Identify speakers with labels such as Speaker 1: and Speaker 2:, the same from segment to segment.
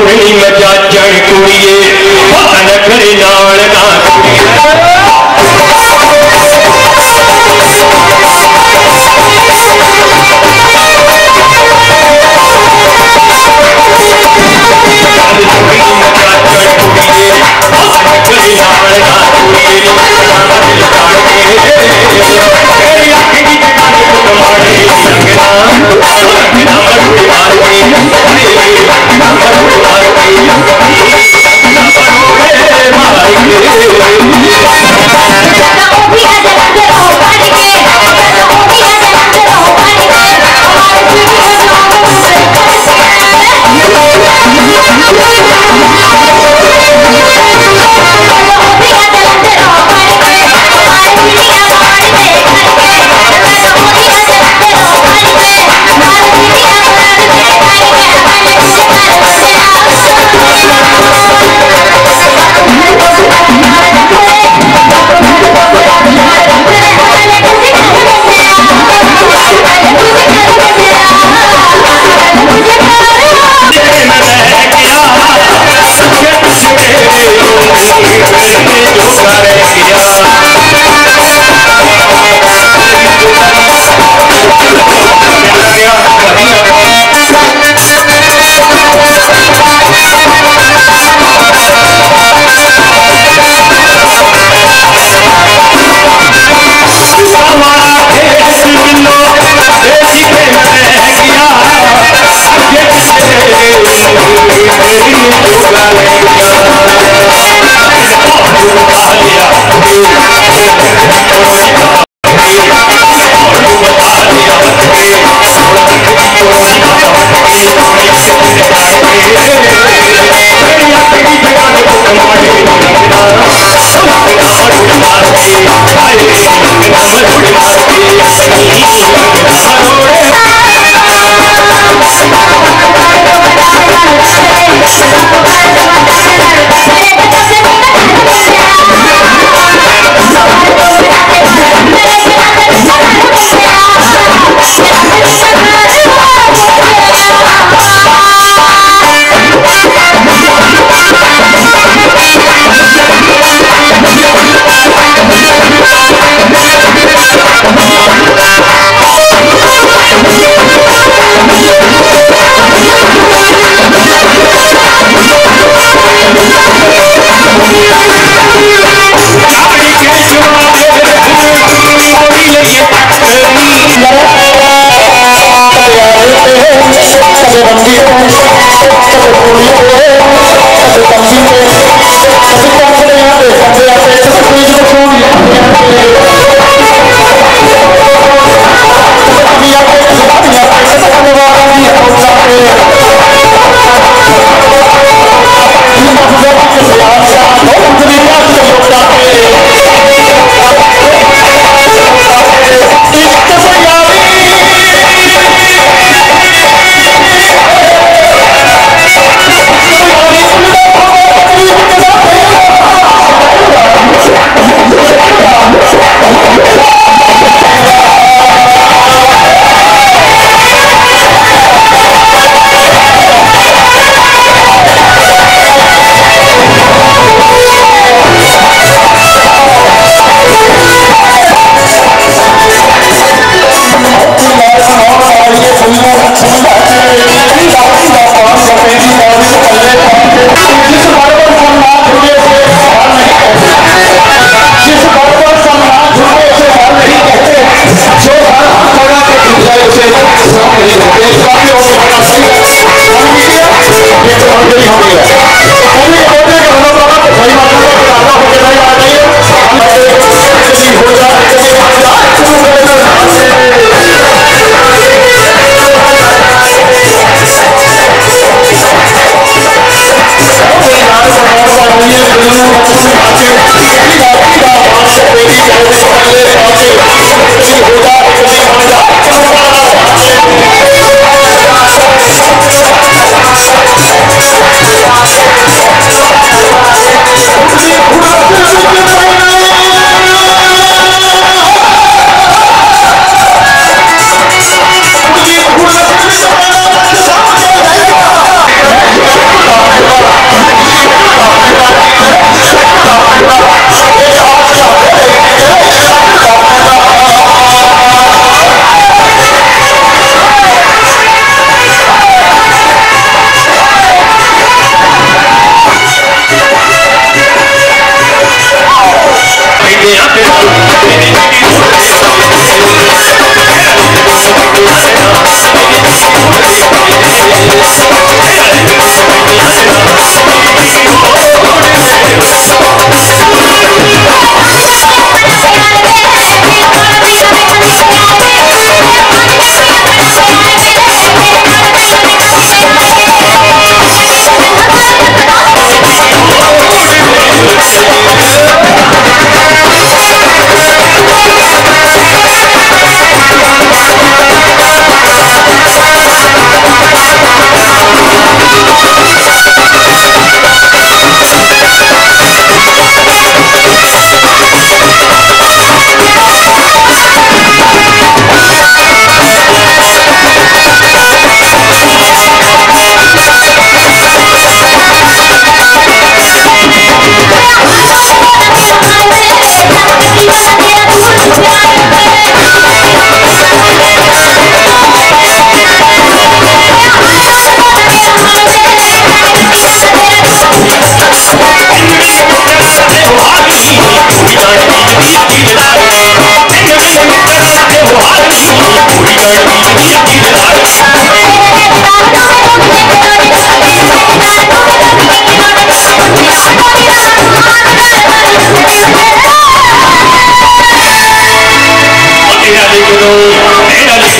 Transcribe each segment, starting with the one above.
Speaker 1: ਚੋਣੀ ਮਜਾਜਣ ਕੁੜੀਏ ਭਾਨ ਖੜੇ ਨਾਲ ਨਾ Jogar Amen.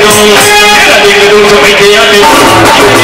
Speaker 1: 22, 20 años.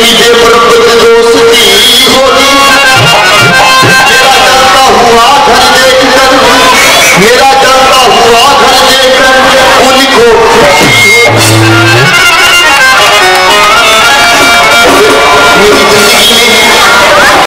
Speaker 2: नीचे पर दोस्ती बोली। मेरा चलता हुआ घर देखकर, मेरा चलता हुआ घर देखकर उनको